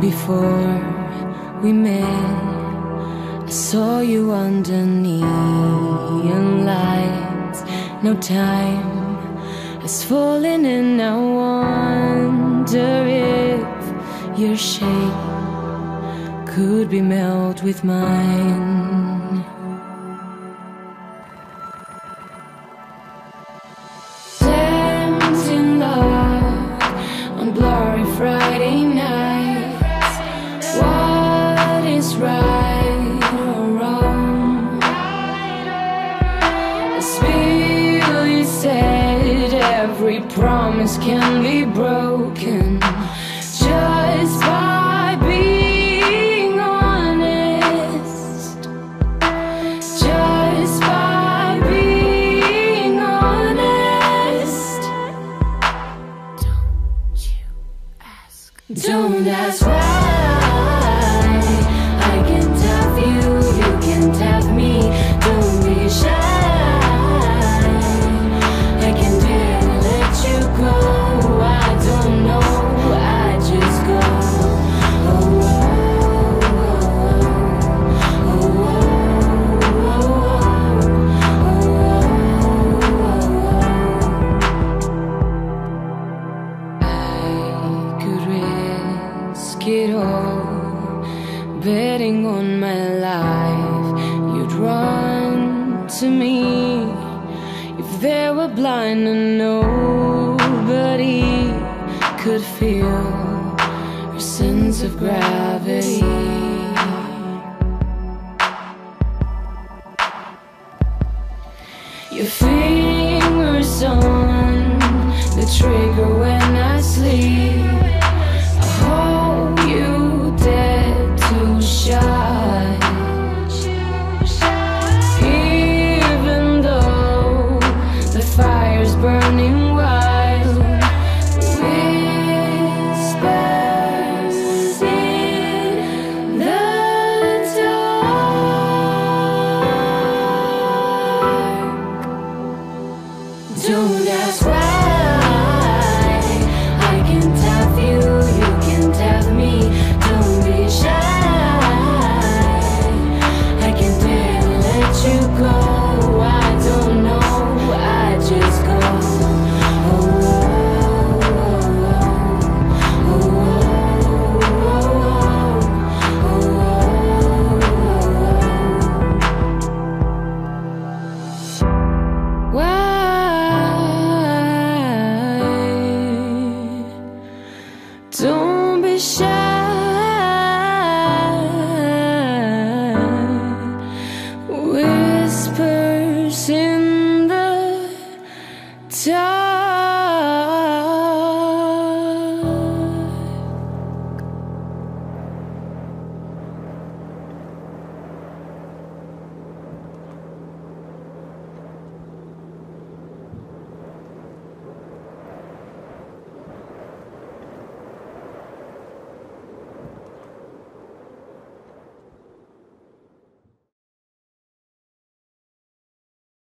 Before we met, I saw you under neon lights. No time has fallen, and I wonder if your shape could be melted with mine. Promise can be broken just by being honest. Just by being honest. Don't you ask. Don't ask why. It all, betting on my life. You'd run to me if they were blind and nobody could feel her sense of gravity. Your fingers on the trigger when I sleep. soon as right. Show.